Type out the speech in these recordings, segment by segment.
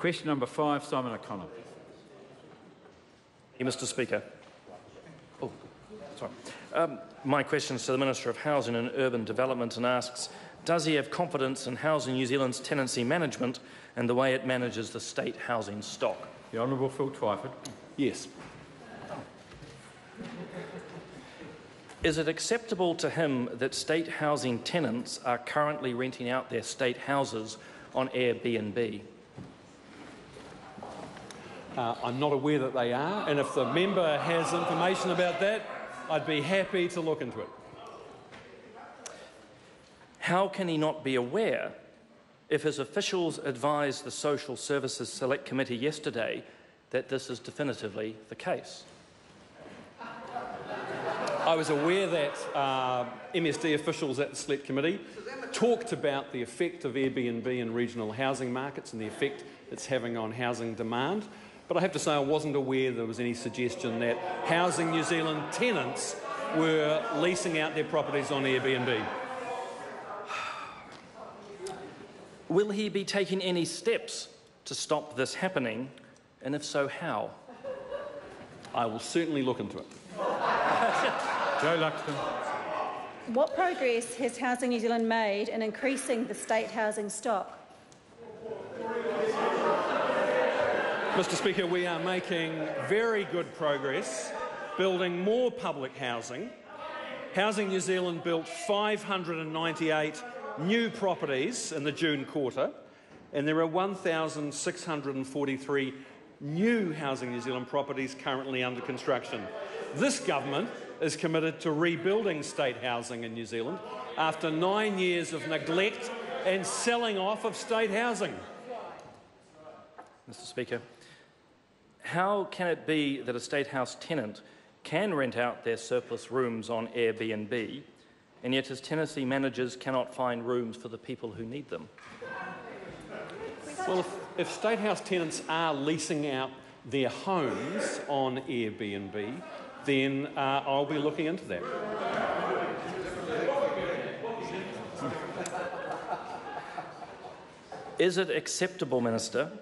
Question number five, Simon O'Connor. Mr Speaker. Oh, sorry. Um, my question is to the Minister of Housing and Urban Development and asks, does he have confidence in Housing New Zealand's tenancy management and the way it manages the state housing stock? The Honourable Phil Twyford. Yes. Is it acceptable to him that state housing tenants are currently renting out their state houses on Airbnb? Uh, I'm not aware that they are, and if the member has information about that, I'd be happy to look into it. How can he not be aware if his officials advised the Social Services Select Committee yesterday that this is definitively the case? I was aware that uh, MSD officials at the Select Committee talked about the effect of Airbnb in regional housing markets and the effect it's having on housing demand. But I have to say I wasn't aware there was any suggestion that Housing New Zealand tenants were leasing out their properties on Airbnb. Will he be taking any steps to stop this happening? And if so, how? I will certainly look into it. Jo Luxton. What progress has Housing New Zealand made in increasing the state housing stock? Mr Speaker, we are making very good progress building more public housing. Housing New Zealand built 598 new properties in the June quarter, and there are 1,643 new Housing New Zealand properties currently under construction. This government is committed to rebuilding state housing in New Zealand after nine years of neglect and selling off of state housing. Mr Speaker, how can it be that a State House tenant can rent out their surplus rooms on Airbnb, and yet his tenancy managers cannot find rooms for the people who need them? Well, if, if State House tenants are leasing out their homes on Airbnb, then uh, I'll be looking into that. Is it acceptable, Minister,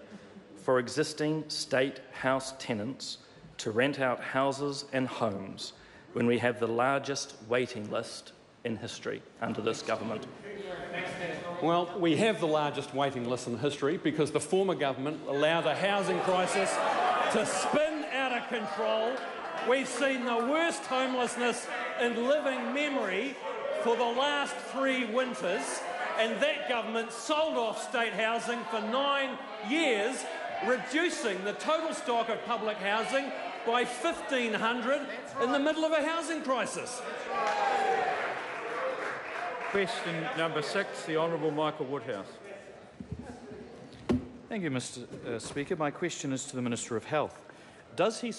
for existing state house tenants to rent out houses and homes when we have the largest waiting list in history under this government? Well, we have the largest waiting list in history because the former government allowed the housing crisis to spin out of control. We've seen the worst homelessness in living memory for the last three winters, and that government sold off state housing for nine years, reducing the total stock of public housing by 1,500 in the middle of a housing crisis. Question number six, the Honourable Michael Woodhouse. Thank you, Mr uh, Speaker. My question is to the Minister of Health. Does he